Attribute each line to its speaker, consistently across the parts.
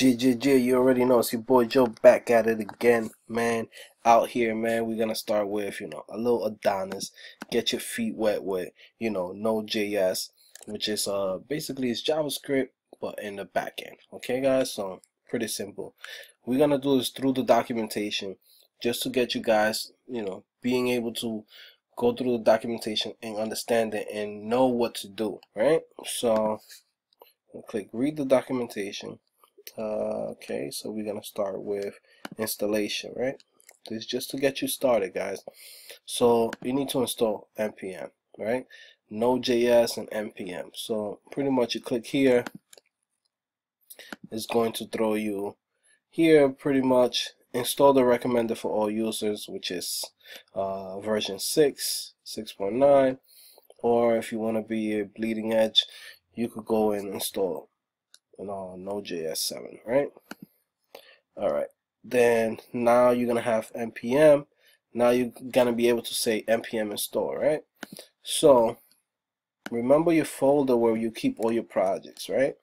Speaker 1: JJJ, you already know it's your boy Joe back at it again, man. Out here, man. We're gonna start with, you know, a little Adonis. Get your feet wet with, you know, Node.js, which is uh basically it's JavaScript but in the back end. Okay, guys. So pretty simple. We're gonna do this through the documentation, just to get you guys, you know, being able to go through the documentation and understand it and know what to do, right? So click read the documentation uh, okay so we're gonna start with installation right? This is just to get you started guys. So you need to install npm right? Node.js and npm so pretty much you click here. It's going to throw you here pretty much. Install the recommended for all users which is uh, version 6 6.9 or if you want to be a bleeding edge you could go and install you know, Node.js 7, right? All right. Then now you're gonna have npm. Now you're gonna be able to say npm install, right? So remember your folder where you keep all your projects, right?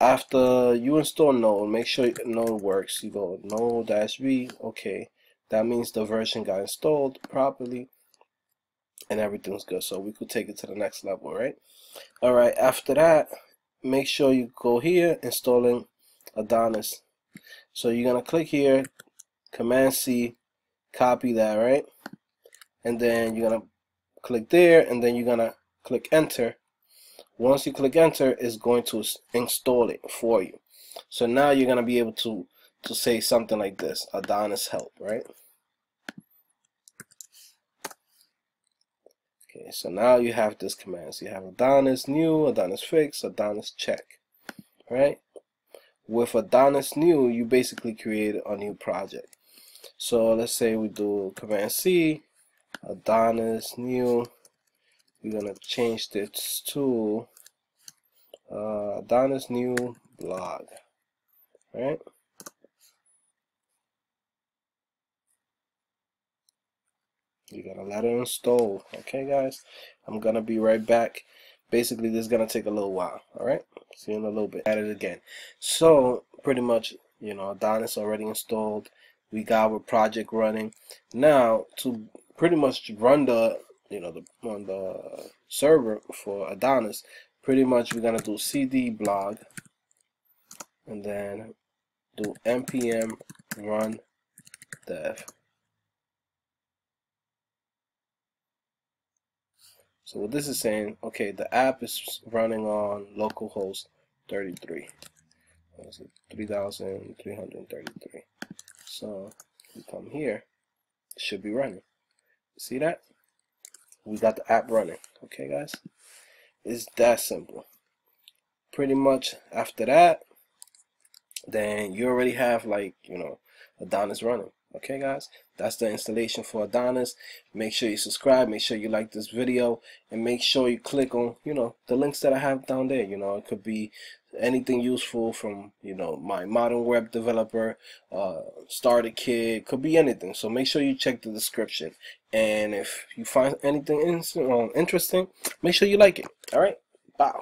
Speaker 1: After you install Node, make sure Node works. You go node-v, okay. That means the version got installed properly and everything's good. So we could take it to the next level, right? All right, after that, make sure you go here installing Adonis. So you're gonna click here command C copy that right? And then you're gonna click there and then you're gonna click enter. Once you click enter it's going to install it for you. So now you're gonna be able to to say something like this Adonis help right Okay, so now you have this command. So you have Adonis new, Adonis fix, Adonis check, right? With Adonis new, you basically create a new project. So let's say we do command C, Adonis new. We're gonna change this to uh, Adonis new blog, right? You gotta let it install okay guys. I'm gonna be right back. Basically this is gonna take a little while. All right? See you in a little bit. At it again. So pretty much you know Adonis already installed. We got our project running. Now to pretty much run the you know the on the server for Adonis pretty much we're gonna do cd blog and then do npm run dev So what this is saying, okay, the app is running on localhost 33. 3,333. So we come here, it should be running. See that? We got the app running. Okay, guys? It's that simple. Pretty much after that, then you already have like, you know, Adonis running okay guys? That's the installation for Adonis. Make sure you subscribe. Make sure you like this video. And make sure you click on you know the links that I have down there. You know it could be anything useful from you know my modern web developer uh, starter kit. Could be anything. So make sure you check the description. And if you find anything in, um, interesting make sure you like it. All right? Bye